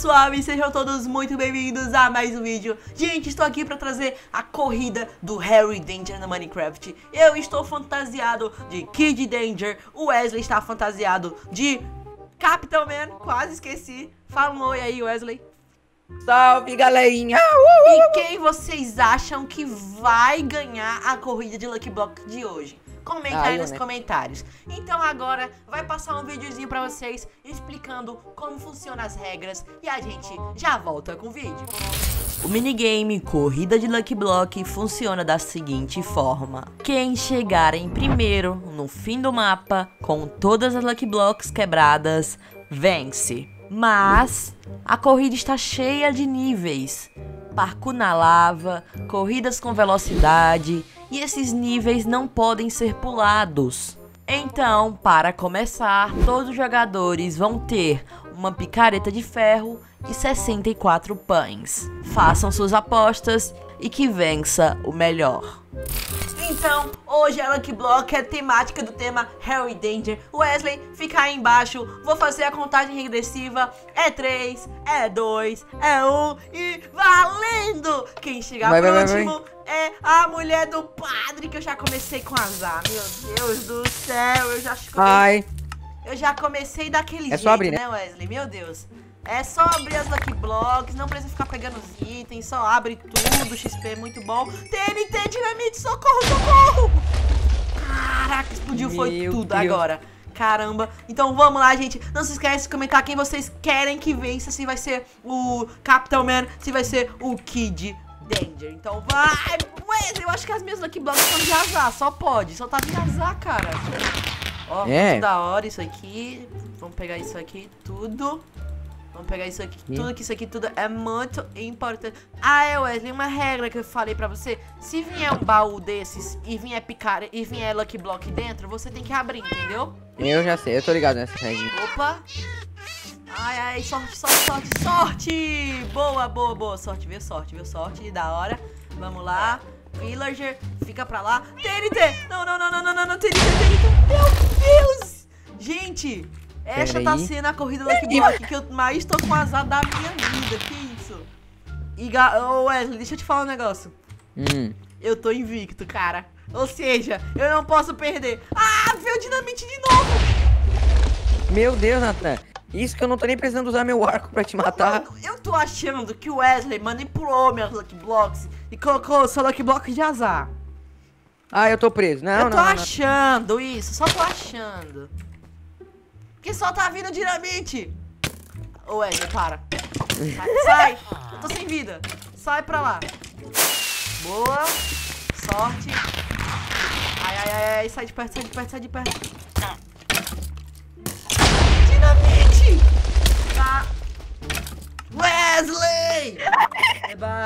suave, sejam todos muito bem-vindos a mais um vídeo. Gente, estou aqui para trazer a corrida do Harry Danger no Minecraft. Eu estou fantasiado de Kid Danger, o Wesley está fantasiado de Capitão Man, quase esqueci. Fala um oi aí, Wesley. Salve, galerinha! E quem vocês acham que vai ganhar a corrida de Lucky Block de hoje? Comenta Ah, aí nos né? comentários. Então agora vai passar um videozinho pra vocês explicando como funcionam as regras e a gente já volta com o vídeo. O minigame Corrida de Lucky Block funciona da seguinte forma: quem chegar em primeiro no fim do mapa com todas as Lucky Blocks quebradas vence. Mas a corrida está cheia de níveis parkour na lava, corridas com velocidade e esses níveis não podem ser pulados. Então, para começar, todos os jogadores vão ter uma picareta de ferro e 64 pães. Façam suas apostas e que vença o melhor. Então, hoje a Lucky Block é temática do tema Harry Danger. Wesley, fica aí embaixo. Vou fazer a contagem regressiva. É 3, é 2, é 1 e valendo! Quem chegar Vai, por vai, vai, último é a mulher do padre, que eu já comecei com azar. Meu Deus do céu, eu já comecei, Ai, eu já comecei daquele É jeito, só abrir, né, Wesley? Meu Deus. É só abrir as Lucky Blocks, não precisa ficar pegando os itens, só abre tudo, XP é muito bom. TNT, dinamite, socorro, socorro! Caraca, explodiu, foi Meu tudo Deus. agora. Caramba. Então vamos lá, gente. Não se esquece de comentar quem vocês querem que vença. Se vai ser o Capitão Man, se vai ser o Kid Danger. Então vai, Wesley. Eu acho que as minhas Lucky Blocks são de azar. Só pode. Só tá de azar, cara. Ó, É. muito da hora isso aqui. Vamos pegar isso aqui tudo. Vamos pegar isso aqui, tudo que isso aqui tudo é muito importante. Ah, é, Wesley, uma regra que eu falei pra você. Se vier um baú desses e vier picar e vier Lucky Block dentro, você tem que abrir, entendeu? eu já sei, eu tô ligado nessa regra. Opa! Ai, ai, sorte, sorte, sorte, sorte! Boa, boa, boa. Sorte, viu? Sorte, viu? Sorte, da hora. Vamos lá. Villager, fica pra lá. TNT! Não, não, não, não, não, não, não, TNT, TNT. Meu Deus! Gente, essa Pera tá aí. sendo a corrida Lucky Block que eu mais tô com azar da minha vida. Que isso? E, ga- ô, Wesley, deixa eu te falar um negócio. Hum, Eu tô invicto, cara. Ou seja, eu não posso perder. Ah, veio o dinamite de novo! meu Deus, Nathan. Isso que eu não tô nem precisando usar meu arco pra te matar. Mano, eu tô achando que o Wesley manipulou minhas Lucky Blocks e colocou seu Lucky Block de azar. Ah, eu tô preso. Não, eu não, tô não, não. achando isso, só tô achando. Que só tá vindo dinamite. Ô Wesley, para. Sai, sai. Eu tô sem vida. Sai pra lá. Boa. Sorte. Ai, ai, ai, ai. Sai de perto, sai de perto, sai de perto.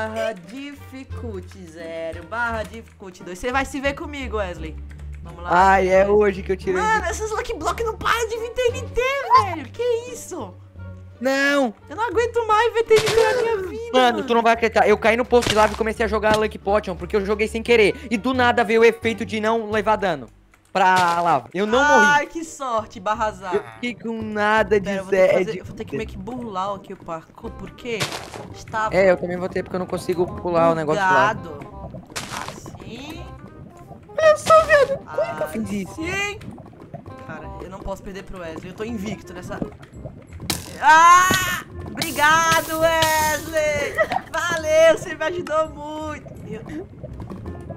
Barra dificulty zero, barra dificulty 2. Você vai se ver comigo, Wesley. Vamos lá. Ai, é hoje que eu tirei. Mano, essas Lucky Block não param de vir TNT, velho. Que isso? Não! Eu não aguento mais ver TNT na minha vida. Mano, tu não vai acreditar. Eu caí no posto de lava e comecei a jogar Lucky Potion porque eu joguei sem querer. E do nada veio o efeito de não levar dano pra lava. Eu não morri. Ai, que sorte, barra azar. Eu fiquei com nada de Pera, eu vou, ter que zero. fazer, eu vou ter que meio que burlar aqui o parkour, porque estava É, eu também vou ter porque eu não consigo pular o negócio lá. Assim. Eu sou velho. Como que eu fiz isso? Assim. Cara, eu não posso perder pro Wesley. Eu tô invicto nessa. Ah! Obrigado, Wesley! Valeu, você me ajudou muito.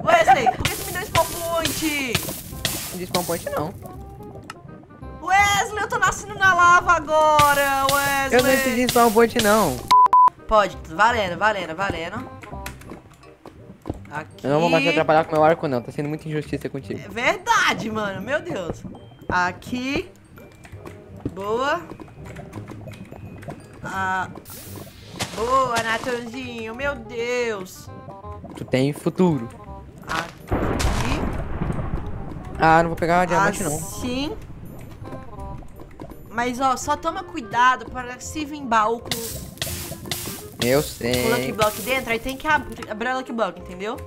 Wesley, por que você me deu spawn point? Não diz point não. Wesley, eu tô nascendo na lava agora, Wesley. Eu não decidi spawn point não. Pode, valendo, valendo, valendo. Aqui. Eu não vou mais te atrapalhar com meu arco não. Tá sendo muita injustiça contigo. É verdade, mano. Meu Deus. Aqui. Boa. Ah. Boa, Natanzinho. Meu Deus. Tu tem futuro. Ah, não vou pegar diamante não. assim. Mas, ó, só toma cuidado para se vir baú com, Eu com o Lucky sei. Block dentro, aí tem que ab abrir o Lucky Block, entendeu?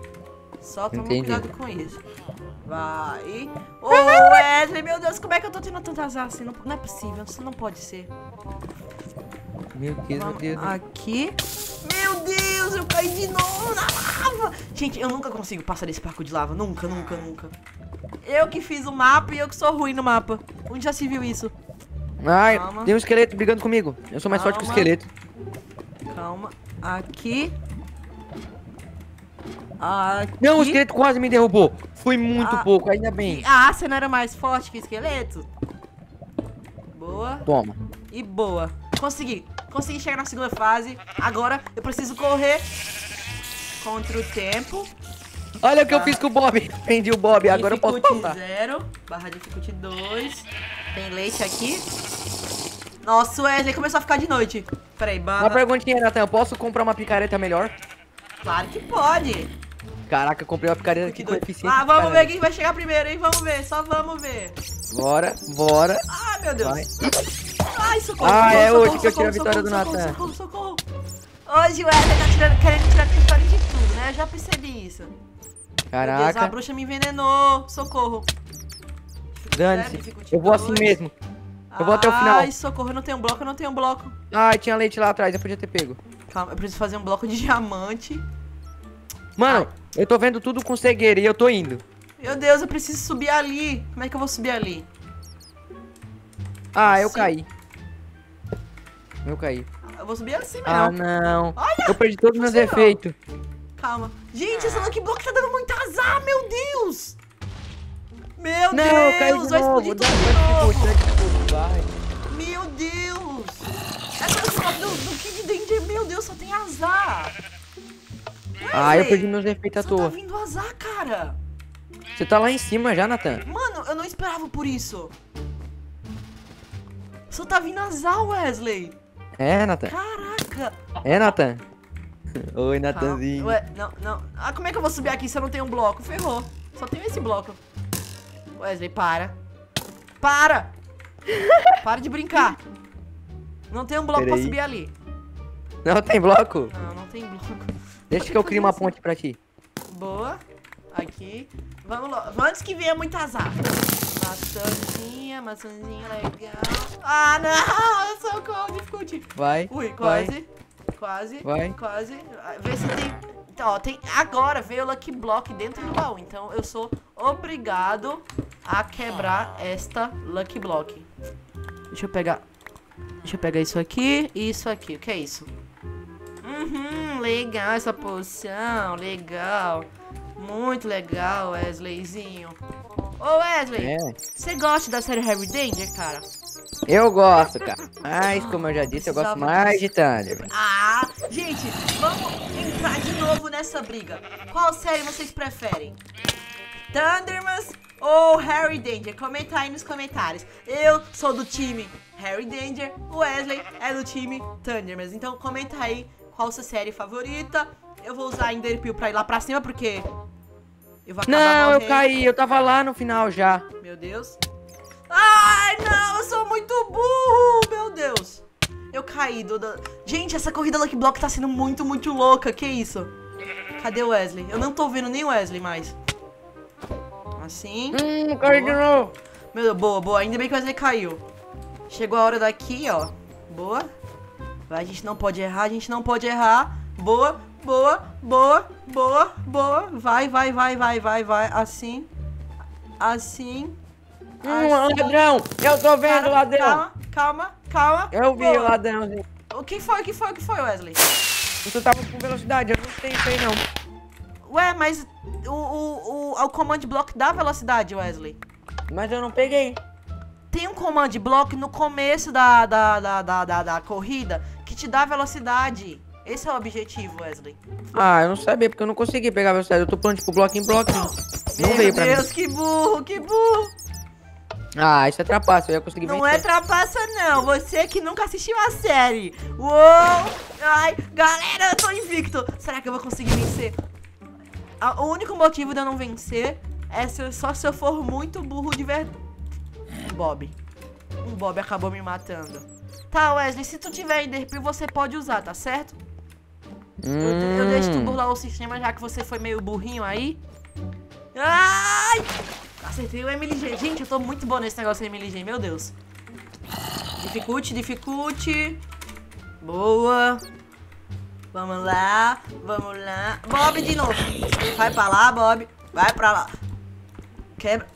Só toma Entendi. cuidado com isso. Vai. Ô, Wesley, meu Deus, como é que eu tô tendo tanto azar assim? Não, não é possível, isso não pode ser. Meu Deus, meu Deus. aqui. Meu Deus, eu caí de novo na lava. Gente, eu nunca consigo passar desse parco de lava. Nunca, nunca, nunca. Eu que fiz o mapa e eu que sou ruim no mapa. Onde já se viu isso? Ai, Calma. tem um esqueleto brigando comigo. Eu sou mais forte que o Calma. esqueleto. Calma. Aqui. Aqui. Não, o esqueleto quase me derrubou. Foi muito Ah. pouco, ainda bem. Ah, você não era mais forte que o esqueleto? Boa. Toma. E boa. Consegui. Consegui chegar na segunda fase. Agora eu preciso correr contra o tempo. Olha o que eu fiz com o Bob. Prendi o Bob, agora eu posso passar. zero, barra difficulty 2. Tem leite aqui. Nossa, o Wesley começou a ficar de noite. Peraí, Uma barra. perguntinha, Nathan. Eu posso comprar uma picareta melhor? Claro que pode. Caraca, eu comprei uma picareta Que doido. coeficiente. Ah, vamos ver quem vai chegar primeiro, hein? Vamos ver, só vamos ver. Bora, bora. Ah, meu Deus. Vai. Ai, socorro. Ah, socorro, é socorro, hoje que eu tiro a socorro, vitória do socorro, Nathan. Socorro, socorro. Hoje o Wesley tá tirando, querendo tirar a vitória de tudo, né? Eu já percebi isso. Meu Deus, a Caraca, bruxa me envenenou. Socorro. dane-se. Eu vou assim mesmo. Eu vou até o final. Ai, socorro, eu não tenho bloco, eu não tenho bloco. Ai, tinha leite lá atrás, eu podia ter pego. Calma, eu preciso fazer um bloco de diamante. Mano, eu tô vendo tudo com cegueira e eu tô indo. Meu Deus, eu preciso subir ali. Como é que eu vou subir ali? Ah, eu Sim. caí. Eu caí. Eu vou subir assim mesmo. Ah, não. Olha, Eu perdi todos os meus efeitos. Calma. Gente, esse Lucky Block tá dando muito azar, meu Deus! Meu Não, Deus, de vai novo. explodir tudo de novo. Meu Deus! Essa do, do Kid Danger, meu Deus, só tem azar. Ah, eu perdi meus efeitos à tá toa. vindo azar, cara. Você tá lá em cima já, Nathan? Mano, eu não esperava por isso. Só tá vindo azar, Wesley. É, Nathan. Caraca. É, Nathan. Oi, Calma. Nathanzinho. Ué, não, não. Ah, como é que eu vou subir aqui se eu não tenho um bloco? Ferrou. Só tenho esse bloco. Wesley, para. Para! para de brincar. Não tem um bloco pra Peraí. subir ali. Não tem bloco? Não, não tem bloco. Deixa que eu crie uma ponte pra ti. Boa. Aqui. Vamos lá. Antes que venha muito azar. Maçãzinha, maçãzinha legal. Ah, não! Socorro, dificulte. Vai. Ui, vai. Quase. Quase. Vai. Quase. Ah, Vê se tem. Então, ó, tem. Agora veio o Lucky Block dentro do baú. Então eu sou obrigado a quebrar esta Lucky Block. Deixa eu pegar. Deixa eu pegar isso aqui e isso aqui. O que é isso? Uhum, legal essa poção. Legal. Muito legal, Wesleyzinho. Ô Wesley, É. você gosta da série Harry Danger, cara? Eu gosto, cara. Mas, como eu já disse, eu gosto mais de Thunder. Ah, gente, vamos entrar de novo nessa briga. Qual série vocês preferem? Thundermans ou Harry Danger? Comenta aí nos comentários. Eu sou do time Harry Danger, o Wesley é do time Thundermans. Então comenta aí qual sua série favorita. Eu vou usar Enderpeel pra ir lá pra cima, porque eu vou acabar Não, eu morrendo. caí. Eu tava lá no final já. Meu Deus. Ai, não, eu sou muito burro, meu Deus. Eu caí do... da- Gente, essa corrida Lucky Block tá sendo muito, muito louca. Que isso? Cadê o Wesley? Eu não tô vendo nem o Wesley mais. Assim. Hum, caí de novo. Meu Deus, boa, boa. Ainda bem que o Wesley caiu. Chegou a hora daqui, ó. Boa. Vai, a gente não pode errar, a gente não pode errar. Boa, boa, boa, boa, boa. Vai, vai, vai, vai, vai, vai. Assim. Assim. Hum, assim. ladrão. Eu tô vendo, Cara, ladrão. Calma, calma, calma. Eu vi o ladrãozinho. O que foi, o que foi, o que foi, Wesley? Tu tava com velocidade, eu não sei isso aí não. Ué, mas o, o, o, o command block dá velocidade, Wesley. Mas eu não peguei. Tem um command block no começo da, da, da, da, da, da corrida que te dá velocidade. Esse é o objetivo, Wesley. Ah, eu não sabia, porque eu não consegui pegar velocidade. Eu tô pulando, tipo, bloco em bloco. Não Meu veio pra Deus, mim. que burro, que burro. Ah, isso é trapaça, eu ia conseguir Não é vencer. trapaça, não. Você que nunca assistiu a série. Uou! Ai, galera, eu tô invicto. Será que eu vou conseguir vencer? O único motivo de eu não vencer é só se eu for muito burro de verdade. Bob. Um Bob acabou me matando. Tá, Wesley, se tu tiver Enderpeel, você pode usar, tá certo? Eu, eu deixo tu Hum. burlar o sistema, já que você foi meio burrinho aí. Acertei o MLG. Gente, eu tô muito bom nesse negócio de MLG, meu Deus. Dificulte, dificulte. Boa. Vamos lá, vamos lá. Bob de novo. Vai pra lá, Bob. Vai pra lá. Quebra.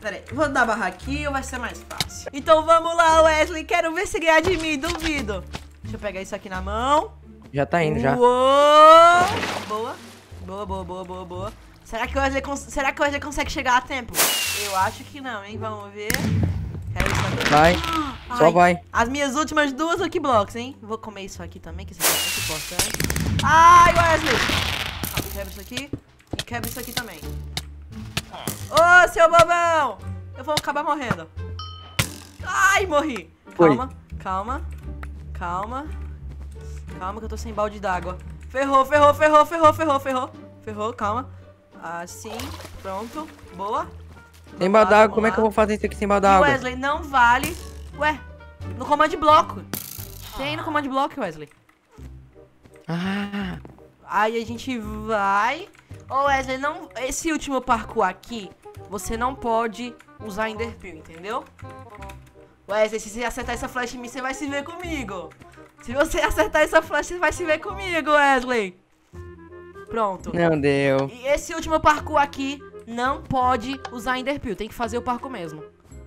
Pera aí, vou dar barra aqui ou vai ser mais fácil? Então vamos lá, Wesley. Quero ver se ganhar de mim, duvido. Deixa eu pegar isso aqui na mão. Já tá indo, já. Uou! Boa. Boa, boa, boa, boa, boa. Será que o Wesley, Será que o Wesley consegue chegar a tempo? Eu acho que não, hein? Vamos ver. Aqui. Vai. Só Ai, vai. As minhas últimas duas Lucky Blocks, hein? Vou comer isso aqui também, que isso aqui é muito importante. Ai, Wesley! Calma, quebra isso aqui. E quebra isso aqui também. Ô, seu bobão! Eu vou acabar morrendo. Ai, morri. Calma, calma, calma. Calma que eu tô sem balde d'água. Ferrou, ferrou, ferrou, ferrou, ferrou, ferrou. Ferrou, calma. Assim, pronto. Boa. Sem balde d'água, como é que eu vou fazer isso aqui sem balde d'água? Wesley, não vale. Ué, no comando bloco. Tem no comando bloco, Wesley. Ah, Aí a gente vai. Ô Wesley, não, esse último parkour aqui, você não pode usar Enderpeel, entendeu? Wesley, se você acertar essa flash em mim, você vai se ver comigo. Se você acertar essa flash, você vai se ver comigo, Wesley. Pronto. não deu. E esse último parkour aqui não pode usar Enderpeel, tem que fazer o parkour mesmo.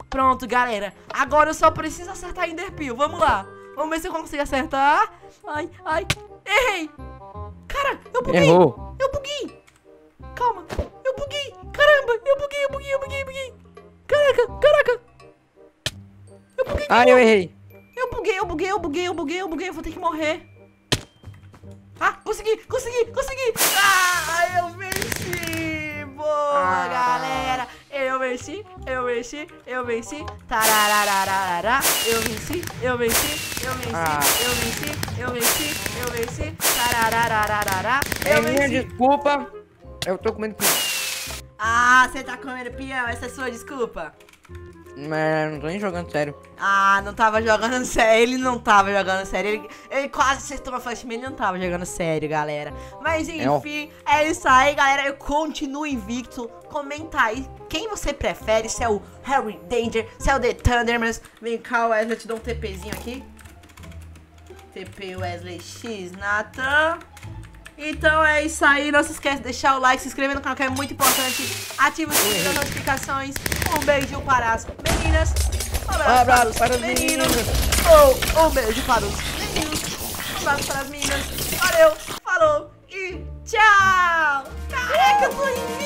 Pronto, galera. Agora eu só preciso acertar Enderpeel. Vamos lá. Vamos ver se eu consigo acertar. Ai, ai. Errei. Cara, eu buguei. Errou. Eu buguei. Calma. Eu buguei. Caramba, eu buguei, eu buguei, eu buguei, eu buguei. Caraca, caraca. Eu buguei. de Ah, eu errei. Eu buguei, eu buguei, eu buguei, eu buguei, eu buguei, eu vou ter que morrer. Ah, consegui, consegui, consegui! Ah, eu venci! Boa, Ah. galera! Eu venci, eu venci, eu venci. Tararararará. Eu venci, eu venci, eu venci, Ah. eu venci, eu venci, eu venci. Tararararará. É Eu minha venci. desculpa. Eu tô comendo pizza. Ah, você tá comendo peão? Essa é sua desculpa? Mas não tô nem jogando sério. Ah, não tava jogando sério. Ele não tava jogando sério. Ele, ele quase acertou uma flash ele não tava jogando sério, galera. Mas enfim, é isso aí, galera. Eu continuo invicto. Comenta aí quem você prefere. Se é o Harry Danger, se é o The Thundermans. Vem cá, Wesley, eu te dou um TPzinho aqui. TP Wesley X Nathan. Então é isso aí, não se esquece de deixar o like, se inscrever no canal que é muito importante. Ativa o sininho das notificações. Um beijo para as meninas. Um abraço, abraço para os meninos. Ou um beijo para os meninos. Um abraço para as meninas. Valeu, falou e tchau. Caraca, eu tô.